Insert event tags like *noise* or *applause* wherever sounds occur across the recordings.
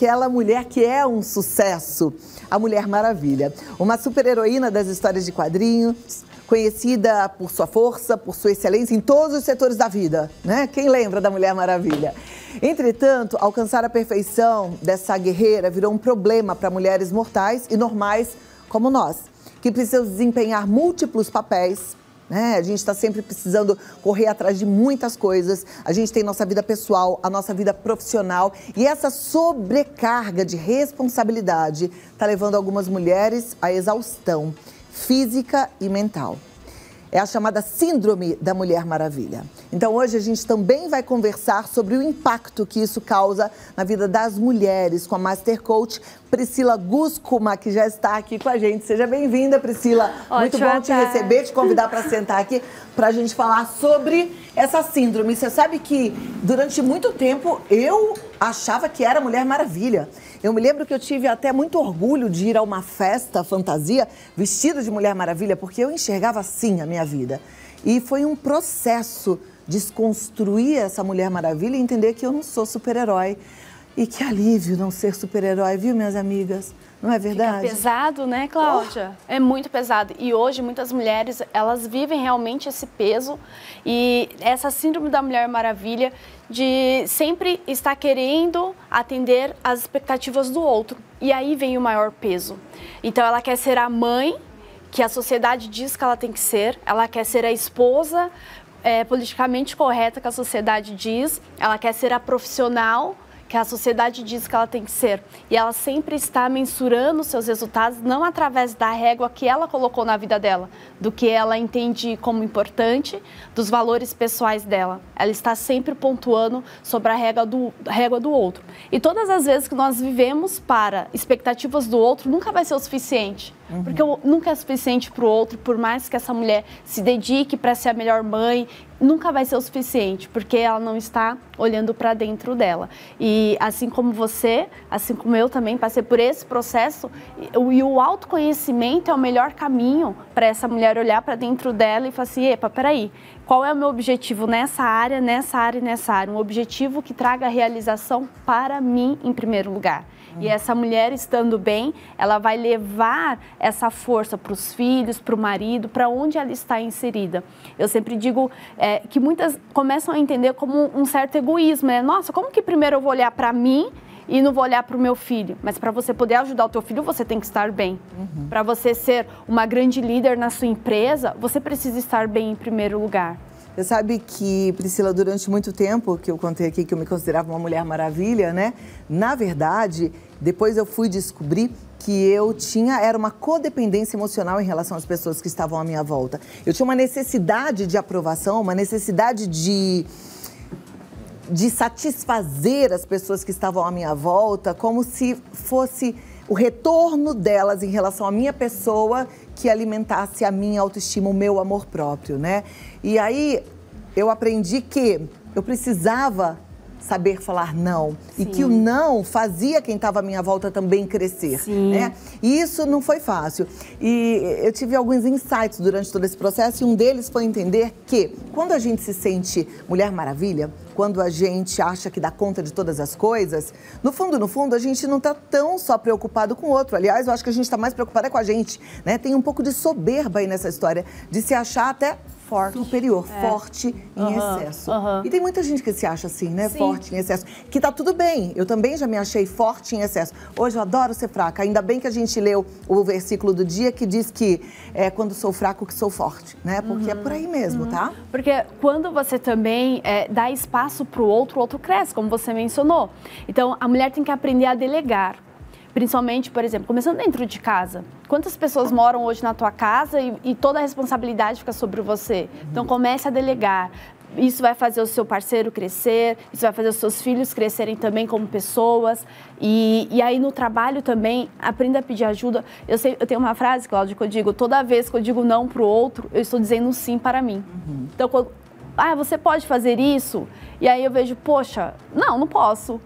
aquela mulher que é um sucesso, a Mulher Maravilha. Uma super-heroína das histórias de quadrinhos, conhecida por sua força, por sua excelência em todos os setores da vida, né? Quem lembra da Mulher Maravilha? Entretanto, alcançar a perfeição dessa guerreira virou um problema para mulheres mortais e normais como nós, que precisam desempenhar múltiplos papéis né? A gente está sempre precisando correr atrás de muitas coisas. A gente tem nossa vida pessoal, a nossa vida profissional. E essa sobrecarga de responsabilidade está levando algumas mulheres à exaustão física e mental. É a chamada Síndrome da Mulher Maravilha. Então, hoje a gente também vai conversar sobre o impacto que isso causa na vida das mulheres com a Master Coach Priscila Guscuma, que já está aqui com a gente. Seja bem-vinda, Priscila. Ótimo, Muito bom te receber, te convidar para sentar aqui para a gente falar sobre essa síndrome. Você sabe que durante muito tempo eu achava que era Mulher Maravilha. Eu me lembro que eu tive até muito orgulho de ir a uma festa fantasia vestida de Mulher Maravilha, porque eu enxergava assim a minha vida. E foi um processo desconstruir essa Mulher Maravilha e entender que eu não sou super-herói. E que alívio não ser super-herói, viu, minhas amigas? Não é verdade? Fica pesado, né, Cláudia? Oh. É muito pesado. E hoje muitas mulheres, elas vivem realmente esse peso e essa síndrome da Mulher Maravilha de sempre estar querendo atender às expectativas do outro. E aí vem o maior peso. Então ela quer ser a mãe que a sociedade diz que ela tem que ser, ela quer ser a esposa é, politicamente correta que a sociedade diz, ela quer ser a profissional que a sociedade diz que ela tem que ser. E ela sempre está mensurando seus resultados, não através da régua que ela colocou na vida dela, do que ela entende como importante, dos valores pessoais dela. Ela está sempre pontuando sobre a régua do, régua do outro. E todas as vezes que nós vivemos para expectativas do outro, nunca vai ser o suficiente. Uhum. Porque nunca é suficiente para o outro, por mais que essa mulher se dedique para ser a melhor mãe nunca vai ser o suficiente, porque ela não está olhando para dentro dela. E assim como você, assim como eu também passei por esse processo, e o autoconhecimento é o melhor caminho para essa mulher olhar para dentro dela e falar assim: epa, peraí, qual é o meu objetivo nessa área, nessa área e nessa área? Um objetivo que traga realização para mim em primeiro lugar. E essa mulher estando bem, ela vai levar essa força para os filhos, para o marido, para onde ela está inserida. Eu sempre digo é, que muitas começam a entender como um certo egoísmo. Né? Nossa, como que primeiro eu vou olhar para mim e não vou olhar para o meu filho. Mas para você poder ajudar o teu filho, você tem que estar bem. Uhum. Para você ser uma grande líder na sua empresa, você precisa estar bem em primeiro lugar. Você sabe que, Priscila, durante muito tempo que eu contei aqui que eu me considerava uma mulher maravilha, né? Na verdade, depois eu fui descobrir que eu tinha era uma codependência emocional em relação às pessoas que estavam à minha volta. Eu tinha uma necessidade de aprovação, uma necessidade de de satisfazer as pessoas que estavam à minha volta, como se fosse o retorno delas em relação à minha pessoa que alimentasse a minha autoestima, o meu amor próprio, né? E aí eu aprendi que eu precisava saber falar não. Sim. E que o não fazia quem estava à minha volta também crescer. Sim. Né? E isso não foi fácil. E eu tive alguns insights durante todo esse processo, e um deles foi entender que quando a gente se sente Mulher Maravilha, quando a gente acha que dá conta de todas as coisas, no fundo, no fundo, a gente não está tão só preocupado com o outro. Aliás, eu acho que a gente está mais preocupado é com a gente. Né? Tem um pouco de soberba aí nessa história, de se achar até forte. superior, é. forte em uhum, excesso. Uhum. E tem muita gente que se acha assim, né? Sim. Forte em excesso. Que tá tudo bem. Eu também já me achei forte em excesso. Hoje eu adoro ser fraca. Ainda bem que a gente leu o versículo do dia que diz que é quando sou fraco que sou forte, né? Porque uhum. é por aí mesmo, uhum. tá? Porque quando você também é, dá espaço para o outro, o outro cresce, como você mencionou. Então a mulher tem que aprender a delegar. Principalmente, por exemplo, começando dentro de casa. Quantas pessoas moram hoje na tua casa e, e toda a responsabilidade fica sobre você? Então comece a delegar. Isso vai fazer o seu parceiro crescer, isso vai fazer os seus filhos crescerem também como pessoas. E, e aí no trabalho também, aprenda a pedir ajuda. Eu, sei, eu tenho uma frase, Cláudia, que eu digo: toda vez que eu digo não para o outro, eu estou dizendo sim para mim. Uhum. Então, ah, você pode fazer isso? E aí eu vejo, poxa, não, não posso.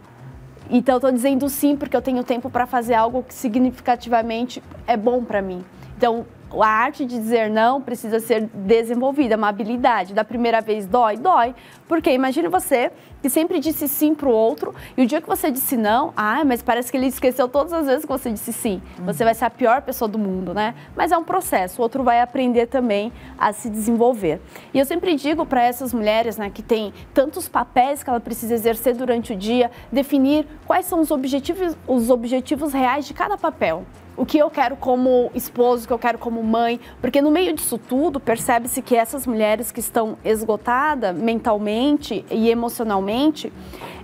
Então, eu estou dizendo sim porque eu tenho tempo para fazer algo que significativamente é bom para mim. Então, a arte de dizer não precisa ser desenvolvida, uma habilidade. Da primeira vez dói? Dói. Porque imagine você que sempre disse sim para o outro e o dia que você disse não, ah, mas parece que ele esqueceu todas as vezes que você disse sim. Você vai ser a pior pessoa do mundo, né? Mas é um processo, o outro vai aprender também a se desenvolver. E eu sempre digo para essas mulheres, né, que têm tantos papéis que ela precisa exercer durante o dia, definir quais são os objetivos, os objetivos reais de cada papel o que eu quero como esposo, o que eu quero como mãe, porque no meio disso tudo percebe-se que essas mulheres que estão esgotadas mentalmente e emocionalmente,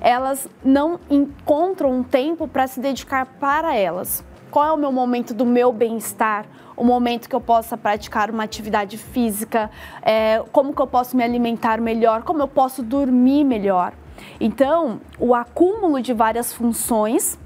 elas não encontram um tempo para se dedicar para elas. Qual é o meu momento do meu bem-estar? O momento que eu possa praticar uma atividade física? É, como que eu posso me alimentar melhor? Como eu posso dormir melhor? Então, o acúmulo de várias funções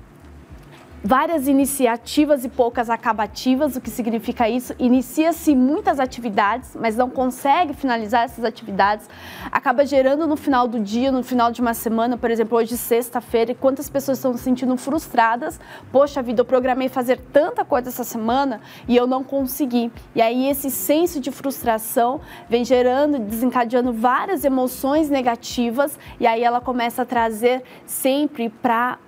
várias iniciativas e poucas acabativas. O que significa isso? Inicia-se muitas atividades, mas não consegue finalizar essas atividades. Acaba gerando no final do dia, no final de uma semana, por exemplo, hoje sexta-feira, quantas pessoas estão se sentindo frustradas? Poxa vida, eu programei fazer tanta coisa essa semana e eu não consegui. E aí esse senso de frustração vem gerando, desencadeando várias emoções negativas e aí ela começa a trazer sempre para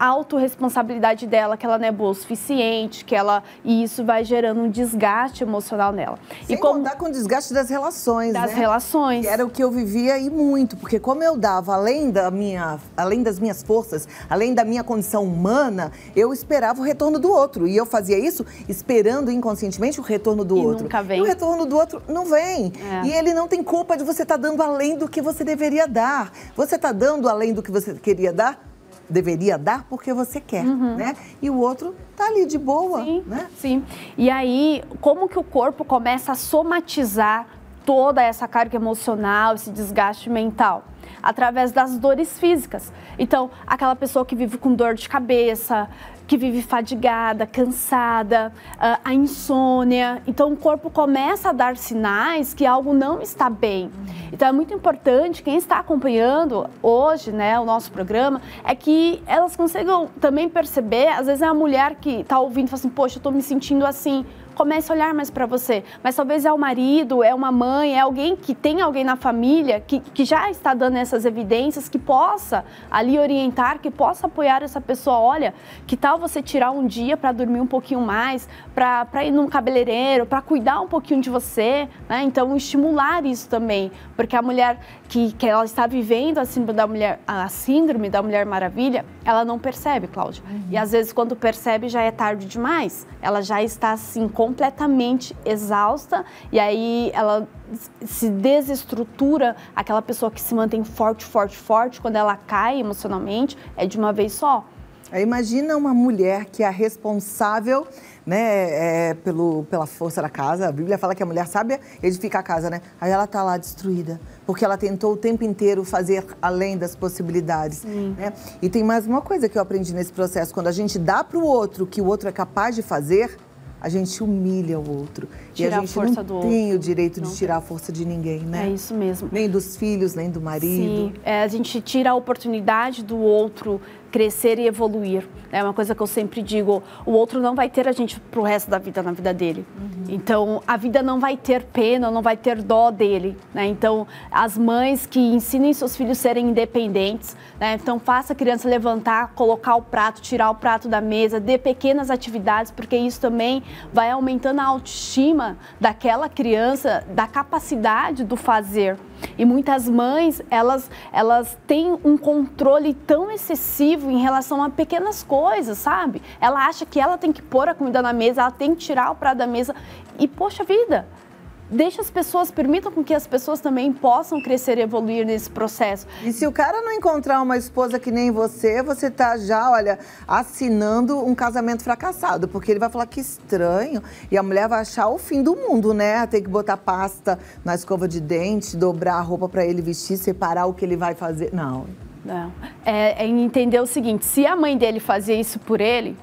autorresponsabilidade dela, que ela não é boa o suficiente, que ela e isso vai gerando um desgaste emocional nela. Sem e como contar com o desgaste das relações, das né? relações. Que era o que eu vivia e muito, porque como eu dava além da minha, além das minhas forças, além da minha condição humana, eu esperava o retorno do outro e eu fazia isso esperando inconscientemente o retorno do e outro. Nunca vem. E o retorno do outro não vem. É. E ele não tem culpa de você estar tá dando além do que você deveria dar. Você está dando além do que você queria dar deveria dar porque você quer, uhum. né? E o outro tá ali de boa, sim, né? Sim. E aí, como que o corpo começa a somatizar toda essa carga emocional, esse desgaste mental? Através das dores físicas. Então, aquela pessoa que vive com dor de cabeça, que vive fadigada, cansada, ah, a insônia. Então o corpo começa a dar sinais que algo não está bem. Então é muito importante quem está acompanhando hoje, né, o nosso programa, é que elas consigam também perceber, às vezes é a mulher que está ouvindo fala assim, poxa, eu estou me sentindo assim comece a olhar mais para você. Mas talvez é o marido, é uma mãe, é alguém que tem alguém na família que, que já está dando essas evidências, que possa ali orientar, que possa apoiar essa pessoa. Olha, que tal você tirar um dia para dormir um pouquinho mais, para ir num cabeleireiro, para cuidar um pouquinho de você, né? Então, estimular isso também, porque a mulher que, que ela está vivendo a síndrome da mulher, a síndrome da mulher maravilha, ela não percebe, Cláudia. Uhum. E às vezes quando percebe já é tarde demais. Ela já está assim completamente exausta e aí ela se desestrutura aquela pessoa que se mantém forte, forte, forte, quando ela cai emocionalmente, é de uma vez só. Imagina uma mulher que é responsável né, é, pelo, pela força da casa. A Bíblia fala que a mulher sábia edifica a casa, né? Aí ela está lá destruída, porque ela tentou o tempo inteiro fazer além das possibilidades. Né? E tem mais uma coisa que eu aprendi nesse processo: quando a gente dá para o outro o que o outro é capaz de fazer, a gente humilha o outro. Tira e a gente a não tem o direito não de tirar tem. a força de ninguém, né? É isso mesmo. Nem dos filhos, nem do marido. Sim, é, a gente tira a oportunidade do outro crescer e evoluir. É uma coisa que eu sempre digo: o outro não vai ter a gente pro resto da vida na vida dele. Uhum. Então, a vida não vai ter pena, não vai ter dó dele. Né? Então, as mães que ensinem seus filhos a serem independentes, né? então faça a criança levantar, colocar o prato, tirar o prato da mesa, dê pequenas atividades, porque isso também vai aumentando a autoestima daquela criança, da capacidade do fazer. E muitas mães, elas, elas têm um controle tão excessivo em relação a pequenas coisas, sabe? Ela acha que ela tem que pôr a comida na mesa, ela tem que tirar o prato da mesa. E, poxa vida, deixa as pessoas, permitam com que as pessoas também possam crescer e evoluir nesse processo. E se o cara não encontrar uma esposa que nem você, você tá já, olha, assinando um casamento fracassado, porque ele vai falar que estranho e a mulher vai achar o fim do mundo, né? Tem que botar pasta na escova de dente, dobrar a roupa para ele vestir, separar o que ele vai fazer. Não. Não. É, é entender o seguinte, se a mãe dele fazia isso por ele,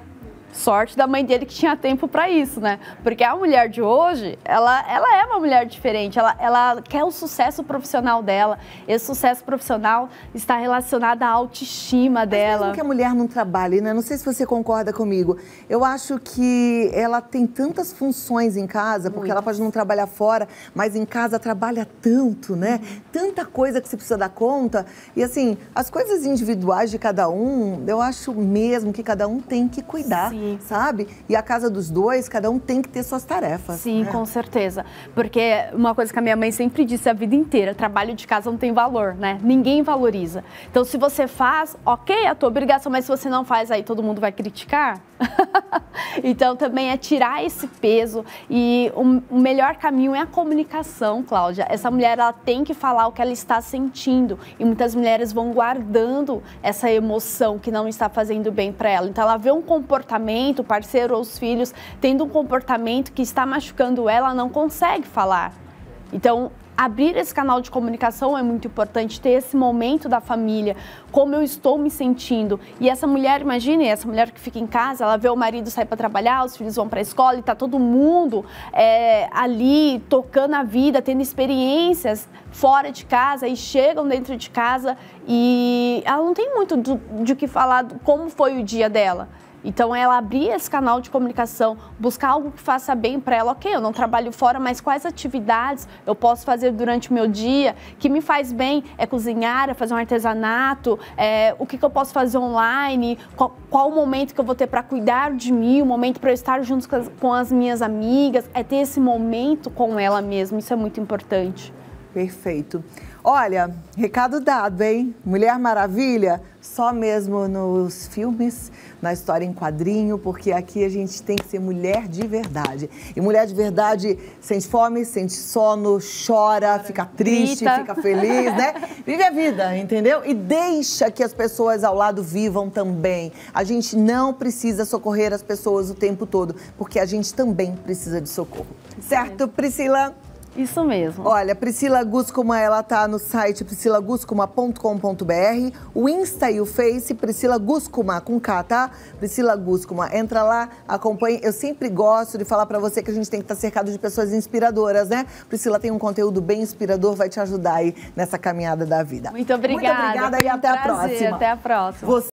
Sorte da mãe dele que tinha tempo para isso, né? Porque a mulher de hoje, ela, ela é uma mulher diferente, ela, ela quer o sucesso profissional dela. Esse sucesso profissional está relacionado à autoestima Mas dela. Mesmo que a mulher não trabalhe, né? Não sei se você concorda comigo. Eu acho que ela tem tantas funções em casa, porque ela pode não trabalhar fora, mas em casa trabalha tanto, né? Uhum. Tanta coisa que você precisa dar conta. E assim, as coisas individuais de cada um, eu acho mesmo que cada um tem que cuidar. Sim sabe? E a casa dos dois, cada um tem que ter suas tarefas. Sim, né? com certeza. Porque uma coisa que a minha mãe sempre disse a vida inteira, trabalho de casa não tem valor, né? Ninguém valoriza. Então, se você faz, ok, é a tua obrigação, mas se você não faz, aí todo mundo vai criticar. *laughs* então, também é tirar esse peso e o, melhor caminho é a comunicação, Cláudia. Essa mulher, ela tem que falar o que ela está sentindo e muitas mulheres vão guardando essa emoção que não está fazendo bem para ela. Então, ela vê um comportamento, parceiro ou os filhos tendo um comportamento que está machucando ela, não consegue falar. Então, abrir esse canal de comunicação é muito importante, ter esse momento da família, como eu estou me sentindo. E essa mulher, imagine, essa mulher que fica em casa, ela vê o marido sair para trabalhar, os filhos vão para a escola e está todo mundo é, ali tocando a vida, tendo experiências fora de casa e chegam dentro de casa e ela não tem muito de o que falar como foi o dia dela. Então, ela abrir esse canal de comunicação, buscar algo que faça bem para ela. Ok, eu não trabalho fora, mas quais atividades eu posso fazer durante o meu dia que me faz bem? É cozinhar, é fazer um artesanato? É, o que, que eu posso fazer online? Qual, o momento que eu vou ter para cuidar de mim? O momento para eu estar junto com as, com as minhas amigas? É ter esse momento com ela mesma. Isso é muito importante. Perfeito. Olha, recado dado, hein? Mulher Maravilha, só mesmo nos filmes, na história em quadrinho, porque aqui a gente tem que ser mulher de verdade. E mulher de verdade sente fome, sente sono, chora, fica triste, Grita. fica feliz, né? *laughs* Vive a vida, entendeu? E deixa que as pessoas ao lado vivam também. A gente não precisa socorrer as pessoas o tempo todo, porque a gente também precisa de socorro. Certo, Priscila? Isso mesmo. Olha, Priscila Guscuma, ela tá no site priscilaguscuma.com.br, o Insta e o Face, Priscila Guscuma, com K, tá? Priscila Guscuma. Entra lá, acompanhe. Eu sempre gosto de falar para você que a gente tem que estar tá cercado de pessoas inspiradoras, né? Priscila tem um conteúdo bem inspirador, vai te ajudar aí nessa caminhada da vida. Muito obrigada. Muito obrigada e até prazer, a próxima. Até a próxima. Você